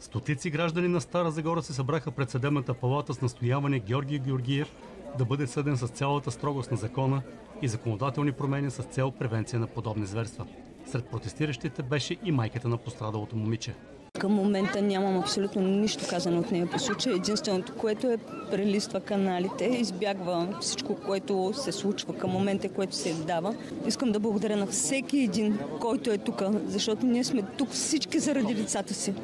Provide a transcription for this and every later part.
Стотици граждани на Стара Загора се събраха пред съдебната палата с настояване Георги Георгиев да бъде съден с цялата строгост на закона и законодателни промени с цел превенция на подобни зверства. Сред протестиращите беше и майката на пострадалото момиче. Към момента нямам абсолютно нищо казано от нея по случая. Единственото, което е прелиства каналите, избягва всичко, което се случва към момента, което се дава. Искам да благодаря на всеки един, който е тук, защото ние сме тук всички заради децата си.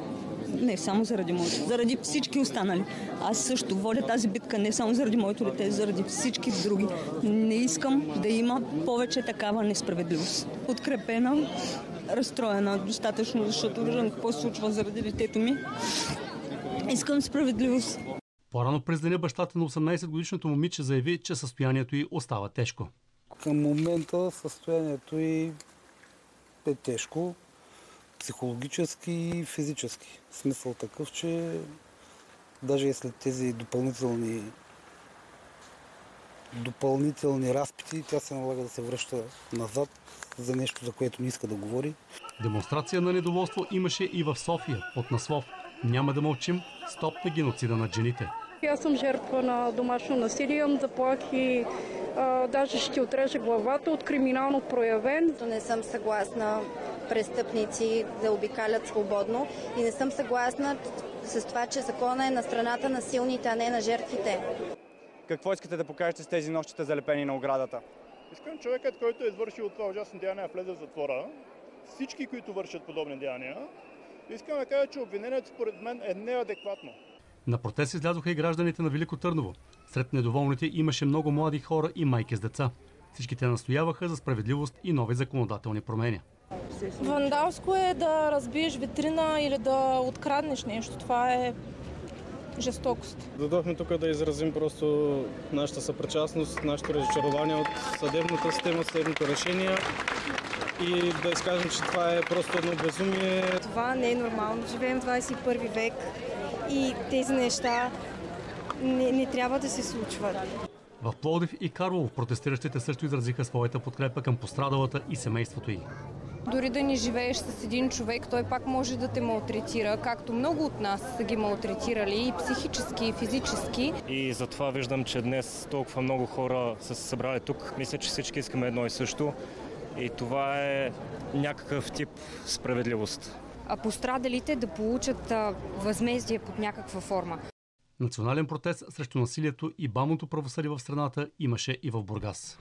Не само заради моето, заради всички останали. Аз също водя тази битка не само заради моето дете, заради всички други. Не искам да има повече такава несправедливост. Подкрепена, разстроена достатъчно, защото виждам какво се случва заради детето ми. Искам справедливост. По-рано през деня бащата на 18-годишното момиче заяви, че състоянието й остава тежко. Към момента състоянието й е тежко, психологически и физически. В смисъл такъв, че даже и след тези допълнителни допълнителни разпити, тя се налага да се връща назад за нещо, за което не иска да говори. Демонстрация на недоволство имаше и в София, под наслов «Няма да мълчим, стоп на геноцида над жените». Аз съм жертва на домашно насилие, имам заплахи, а, даже ще отрежа главата от криминално проявен. Не съм съгласна престъпници да обикалят свободно и не съм съгласна с това, че закона е на страната на силните, а не на жертвите. Какво искате да покажете с тези нощите залепени на оградата? Искам човекът, който е извършил това ужасно деяние, влезе в затвора. Всички, които вършат подобни деяния. Искам да кажа, че обвинението според мен е неадекватно. На протест излязоха и гражданите на Велико Търново. Сред недоволните имаше много млади хора и майки с деца. Всички те настояваха за справедливост и нови законодателни промени. Вандалско е да разбиеш витрина или да откраднеш нещо. Това е жестокост. Дойдохме тук да изразим просто нашата съпричастност, нашето разочарование от съдебната система, съдебното решение и да изкажем, че това е просто едно безумие. Това не е нормално. Живеем в 21 век и тези неща не, не трябва да се случват. В Пловдив и Карлов протестиращите също изразиха своята подкрепа към пострадалата и семейството й. Дори да не живееш с един човек, той пак може да те малтретира, както много от нас са ги малтретирали и психически, и физически. И затова виждам, че днес толкова много хора са се събрали тук. Мисля, че всички искаме едно и също. И това е някакъв тип справедливост. А пострадалите да получат възмездие под някаква форма. Национален протест срещу насилието и бавното правосъдие в страната имаше и в Бургас.